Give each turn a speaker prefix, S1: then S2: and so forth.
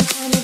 S1: I'm coming.